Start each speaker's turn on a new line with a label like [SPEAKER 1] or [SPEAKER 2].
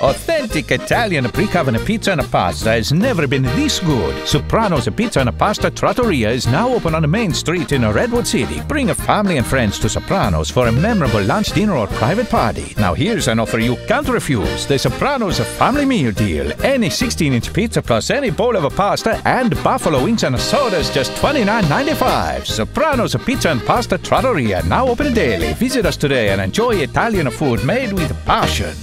[SPEAKER 1] Authentic Italian pre-covenant pizza and pasta has never been this good. Soprano's Pizza and Pasta Trattoria is now open on the main street in Redwood City. Bring a family and friends to Soprano's for a memorable lunch, dinner, or private party. Now here's an offer you can't refuse. The Soprano's Family Meal Deal. Any 16-inch pizza plus any bowl of pasta and buffalo wings and sodas just $29.95. Soprano's Pizza and Pasta Trattoria now open daily. Visit us today and enjoy Italian food made with passion.